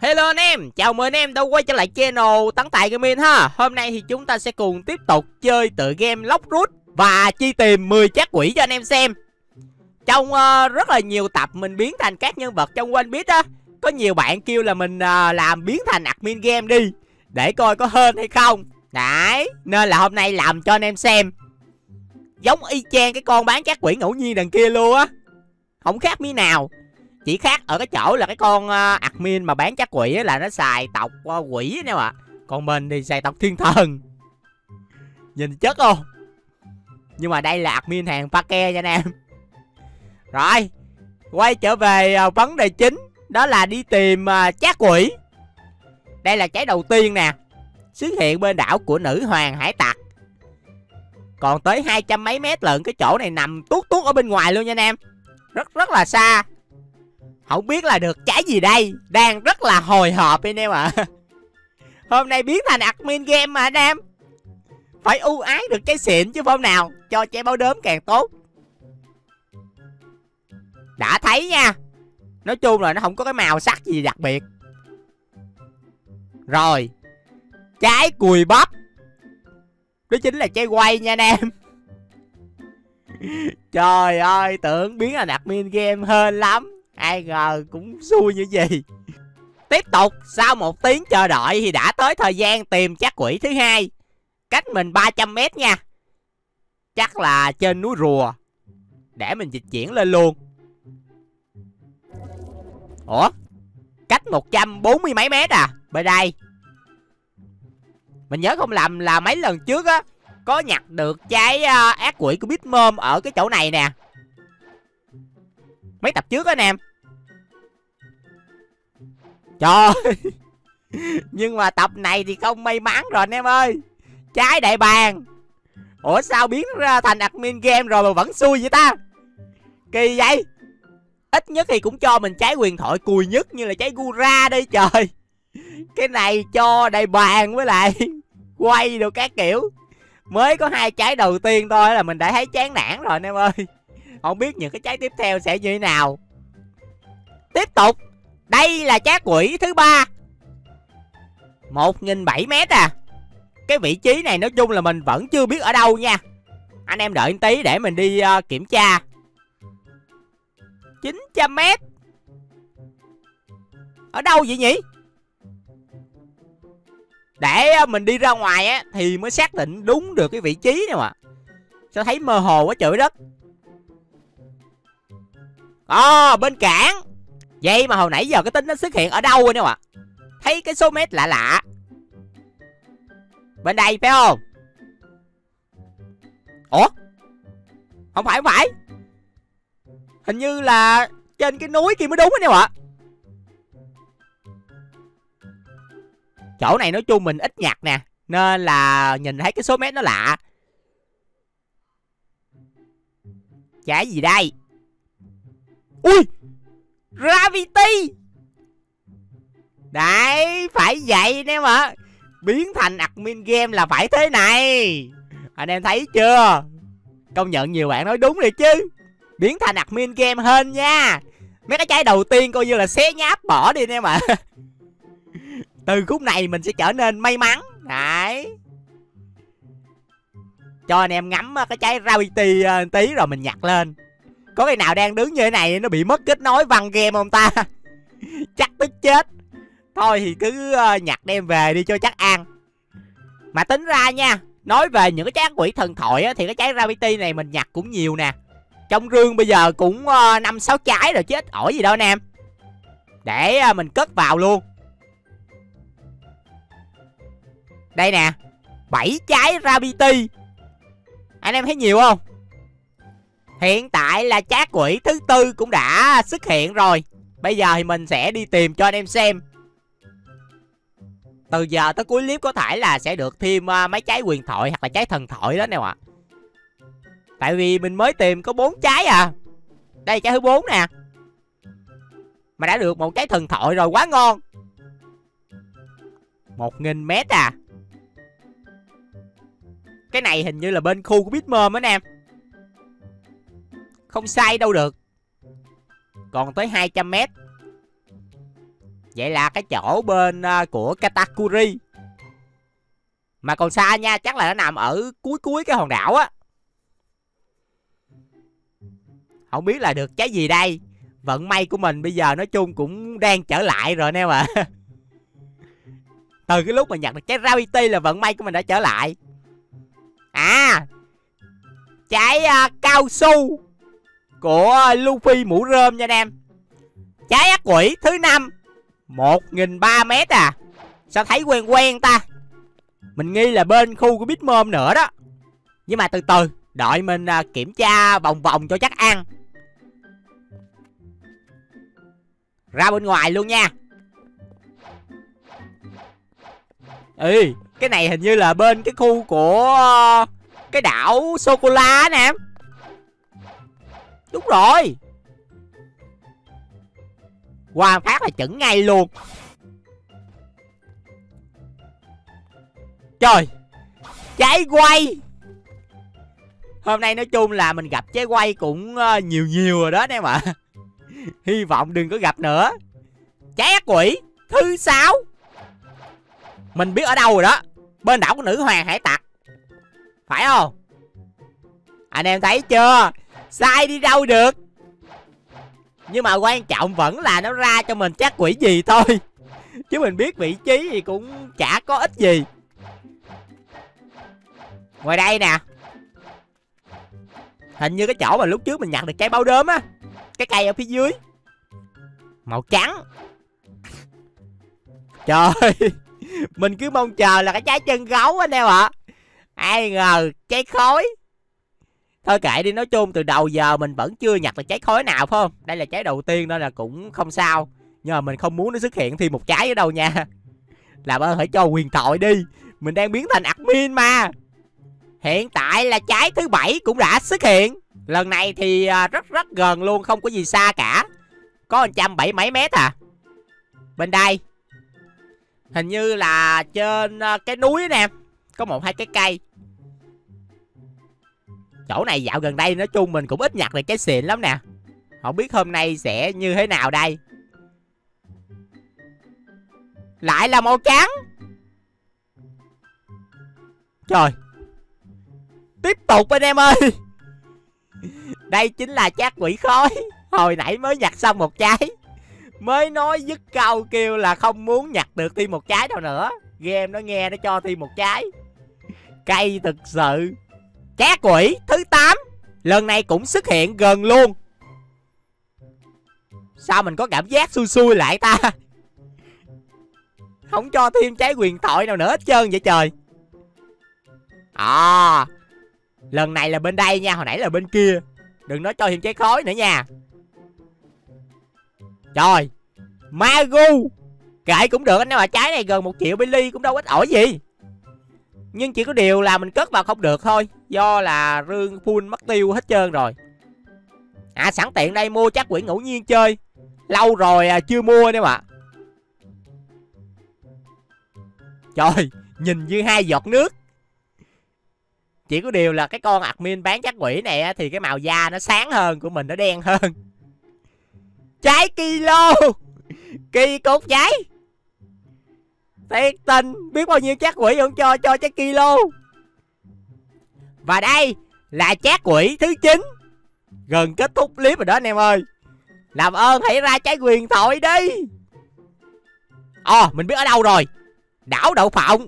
Hello anh em, chào mừng anh em đã quay trở lại channel Tấn Tài Gaming ha. Hôm nay thì chúng ta sẽ cùng tiếp tục chơi tựa game Lock Root Và chi tìm 10 chát quỷ cho anh em xem. Trong uh, rất là nhiều tập mình biến thành các nhân vật trong One Piece á Có nhiều bạn kêu là mình uh, làm biến thành admin game đi Để coi có hên hay không. Đấy, nên là hôm nay làm cho anh em xem. Giống y chang cái con bán chát quỷ ngẫu nhiên đằng kia luôn á. Không khác mi nào chỉ khác ở cái chỗ là cái con uh, admin mà bán chắc quỷ là nó xài tộc uh, quỷ nè ạ còn mình thì xài tộc thiên thần. Nhìn chất không? Nhưng mà đây là admin hàng pake nha anh em. Rồi quay trở về uh, vấn đề chính đó là đi tìm uh, chát quỷ. Đây là trái đầu tiên nè xuất hiện bên đảo của nữ hoàng hải tặc còn tới hai trăm mấy mét lận cái chỗ này nằm tuốt tuốt ở bên ngoài luôn nha anh em. Rất rất là xa không biết là được trái gì đây. Đang rất là hồi hộp anh em ạ. À. Hôm nay biến thành admin game mà anh em. Phải ưu ái được trái xịn chứ không nào. Cho trái báo đốm càng tốt. Đã thấy nha. Nói chung là nó không có cái màu sắc gì đặc biệt. Rồi. Trái cùi bắp. Đó chính là trái quay nha anh em. Trời ơi, tưởng biến thành admin game hên lắm ai ngờ cũng xui như gì. Tiếp tục sau một tiếng chờ đợi thì đã tới thời gian tìm chắc quỷ thứ hai. Cách mình 300 mét nha. Chắc là trên núi rùa. Để mình dịch chuyển lên luôn. Ủa? Cách 140 mấy mét à? Bên đây. Mình nhớ không lầm là mấy lần trước á có nhặt được trái uh, à, ác quỷ của Bitmom ở cái chỗ này nè mấy tập trước anh em. Trời nhưng mà tập này thì không may mắn rồi anh em ơi. Trái đại bàng. Ủa sao biến ra thành admin game rồi mà vẫn xui vậy ta? Kỳ vậy. Ít nhất thì cũng cho mình trái quyền thoại cùi nhất như là trái gura đi trời. Cái này cho đại bàng với lại quay được các kiểu. Mới có hai trái đầu tiên thôi là mình đã thấy chán nản rồi anh em ơi không biết những cái trái tiếp theo sẽ như thế nào. Tiếp tục. Đây là trái quỷ thứ ba. Một nghìn bảy mét à. Cái vị trí này nói chung là mình vẫn chưa biết ở đâu nha. Anh em đợi một tí để mình đi uh, kiểm tra. 900 mét. Ở đâu vậy nhỉ? Để uh, mình đi ra ngoài á thì mới xác định đúng được cái vị trí nè mà sao thấy mơ hồ quá trời đất. Ồ à, bên cảng. Vậy mà hồi nãy giờ cái tính nó xuất hiện ở đâu anh em ạ Thấy cái số mét lạ lạ. Bên đây phải không? Ủa? Không phải không phải. Hình như là trên cái núi kia mới đúng anh em ạ Chỗ này nói chung mình ít nhặt nè Nên là nhìn thấy cái số mét nó lạ. Trái gì đây. Ui! Gravity! Đấy, Phải vậy nè mà. Biến thành admin game là phải thế này. Anh em thấy chưa? Công nhận nhiều bạn nói đúng rồi chứ. Biến thành admin game hơn nha. Mấy cái trái đầu tiên coi như là xé nháp bỏ đi nè mà. Từ khúc này mình sẽ trở nên may mắn. Đấy. Cho anh em ngắm ờ, cái trái Gravity ờ, tí rồi mình nhặt lên có cái nào đang đứng như thế này nó bị mất kết nối văn game không ta? Chắc tức chết. Thôi thì cứ uh, nhặt đem về đi cho chắc ăn. Mà tính ra nha nói về những cái trái quỷ thần thoại á thì cái trái gravity này mình nhặt cũng nhiều nè. Trong rương bây giờ cũng ờ, năm uh, sáu trái rồi chết ổi gì đâu anh em. Để uh, mình cất vào luôn. Đây nè bảy trái gravity. Anh em thấy nhiều không? Hiện tại là chát quỷ thứ tư cũng đã xuất hiện rồi. Bây giờ thì mình sẽ đi tìm cho anh em xem. Từ giờ tới cuối clip có thể là sẽ được thêm à, mấy trái quyền thoại hoặc là trái thần thoại đó nè ạ. Tại vì mình mới tìm có bốn trái à. Đây, trái thứ bốn nè. Mà đã được một trái thần thoại rồi, quá ngon. Một nghìn mét à. Cái này hình như là bên khu của Bitmom đó anh em không sai đâu được. Còn tới 200 mét. Vậy là cái chỗ bên à, của Katakuri. Mà còn xa nha Chắc là nó nằm ở cuối cuối cái hòn đảo á. Không biết là được trái gì đây. Vận may của mình bây giờ nói chung cũng đang trở lại rồi nè mà Từ cái lúc mà nhặt được trái Gravity là vận may của mình đã trở lại. À Trái uh, cao su. Của ờ, Luffy mũ rơm nha anh em. Trái ác quỷ thứ năm. Một nghìn ba mét à. Sao thấy quen quen ta? Mình nghi là bên khu của Bitmom nữa đó. Nhưng mà từ từ, Đợi mình ờ, kiểm tra vòng vòng cho chắc ăn. Ra bên ngoài luôn nha. Ê, Cái này hình như là bên cái khu của ờ, Cái đảo Sô-cô-la nè em. Đúng rồi. Qua phát là chuẩn ngay luôn. Trời, Trái quay. Hôm nay nói chung là mình gặp trái quay cũng ờ, nhiều nhiều rồi đó anh em ạ. Hy vọng đừng có gặp nữa. Trái ác quỷ, Thứ sáu. Mình biết ở đâu rồi đó. Bên đảo của nữ hoàng hải tặc. Phải không? Anh em thấy chưa? Sai đi đâu được? Nhưng mà quan trọng vẫn là nó ra cho mình chắc quỷ gì thôi. Chứ mình biết vị trí thì cũng chả có ích gì. Ngoài đây nè. Hình như cái chỗ mà lúc trước mình nhặt được trái bao đốm á. Cái cây ở phía dưới. Màu trắng. Trời, mình cứ mong chờ là cái trái chân gấu anh em ạ. Ai ngờ, trái khói thôi kệ đi, nói chung từ đầu giờ mình vẫn chưa nhặt được trái khói nào, phải không? Đây là trái đầu tiên nên là cũng không sao. Nhưng mà mình không muốn nó xuất hiện thêm một trái ở đâu nha. Làm ơn hãy cho quyền thoại đi. Mình đang biến thành admin mà. Hiện tại là trái thứ bảy cũng đã xuất hiện. Lần này thì à, rất rất gần luôn, không có gì xa cả. Có một trăm bảy mấy mét à? Bên đây. Hình như là trên à, cái núi nè. Có một, hai cái cây chỗ này dạo gần đây nói chung mình cũng ít nhặt được cái xịn lắm nè. Không biết hôm nay sẽ như thế nào đây? Lại là màu trắng. Trời. Tiếp tục anh em ơi. Đây chính là chát quỷ khói. Hồi nãy mới nhặt xong một trái. Mới nói dứt câu kêu là không muốn nhặt được thêm một trái đâu nữa. Game nó nghe nó cho thêm một trái. Cay thực sự. Chát quỷ thứ 8 Lần này cũng xuất hiện gần luôn. Sao mình có cảm giác xui xui lại ta? Không cho thêm trái quyền thoại nào nữa hết trơn vậy trời. À Lần này là bên đây nha, Hồi nãy là bên kia. Đừng nói cho thêm trái khói nữa nha. Trời Magu Kệ cũng được, anh em mà trái này gần một triệu Billy cũng đâu ít ỏi gì nhưng chỉ có điều là mình cất vào không được thôi Do là rương full mất tiêu hết trơn rồi. À sẵn tiện đây mua chắc quỷ ngẫu nhiên chơi. Lâu rồi à, chưa mua đấy mà. Trời Nhìn như hai giọt nước. Chỉ có điều là cái con admin bán chắc quỷ này Thì cái màu da nó sáng hơn Của mình nó đen hơn. Trái kilo! Kỳ cột trái Thiệt tình Biết bao nhiêu chát quỷ không cho cho trái kilo. Và đây Là chát quỷ thứ 9 Gần kết thúc clip rồi đó anh em ơi. Làm ơn hãy ra trái quyền thoại đi. Ồ oh, mình biết ở đâu rồi. Đảo đậu phộng.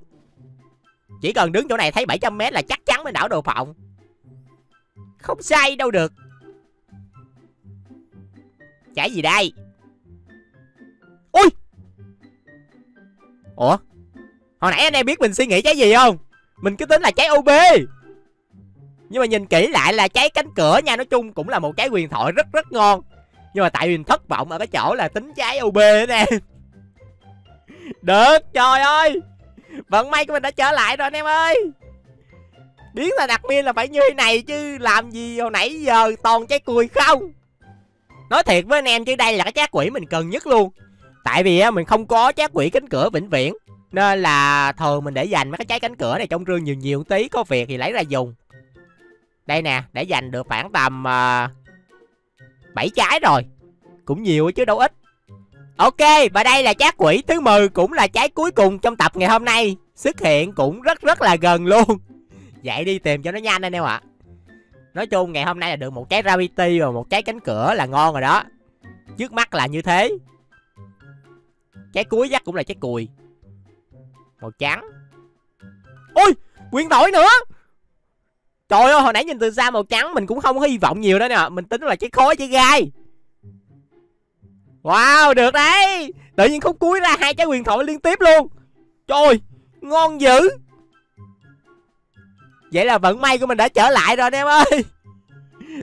Chỉ cần đứng chỗ này thấy 700m là chắc chắn mới đảo đậu phộng. Không sai đâu được. Trái gì đây. Ui! Ủa? Hồi nãy anh em biết mình suy nghĩ trái gì không? Mình cứ tính là trái OB Nhưng mà nhìn kỹ lại là trái cánh cửa nha, Nói chung cũng là một trái quyền thoại rất rất ngon. Nhưng mà tại vì mình thất vọng ở cái chỗ là tính trái OB nè. Được, trời ơi! Vận may của mình đã trở lại rồi anh em ơi. Biến là đặc biệt là phải như thế này chứ Làm gì hồi nãy giờ toàn trái cùi không? Nói thiệt với anh em chứ đây là cái trái quỷ mình cần nhất luôn. Tại vì á mình không có chát quỷ cánh cửa vĩnh viễn Nên là thường mình để dành mấy cái trái cánh cửa này trong rương nhiều nhiều tí Có việc thì lấy ra dùng Đây nè để dành được khoảng tầm ờ, uh, 7 trái rồi Cũng nhiều chứ đâu ít Ok, và đây là trái quỷ thứ 10 cũng là trái cuối cùng trong tập ngày hôm nay. Xuất hiện cũng rất rất là gần luôn. Vậy đi tìm cho nó nhanh anh em ạ. Nói chung ngày hôm nay là được một trái Gravity và một trái cánh cửa là ngon rồi đó. Trước mắt là như thế. Trái cuối chắc cũng là trái cùi. Màu trắng. Ôi, quyền thoại nữa. Trời ơi, hồi nãy nhìn từ xa màu trắng mình cũng không có hy vọng nhiều đó nè. Mình tính là trái khối, trái gai. Wow, được đấy Tự nhiên khúc cuối ra hai trái quyền thoại liên tiếp luôn Trời, ngon dữ Vậy là vận may của mình đã trở lại rồi anh em ơi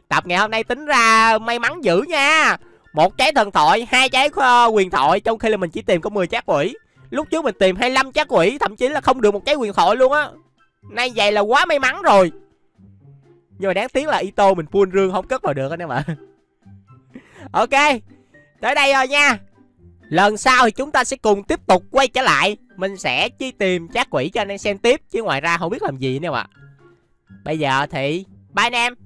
Tập ngày hôm nay tính ra may mắn dữ nha một trái thần thoại, hai trái ờ, quyền thoại. Trong khi là mình chỉ tìm có 10 trái quỷ. Lúc trước mình tìm 25 trái quỷ, thậm chí là không được một trái quyền thoại luôn á. Nay vậy là quá may mắn rồi. Nhưng mà đáng tiếc là ito mình full rương không cất vào được anh em ạ. Ok, tới đây rồi nha. Lần sau thì chúng ta sẽ cùng tiếp tục quay trở lại. Mình sẽ chi tìm trái quỷ cho anh em xem tiếp, chứ ngoài ra không biết làm gì nữa ạ. Bây giờ thì bye anh em.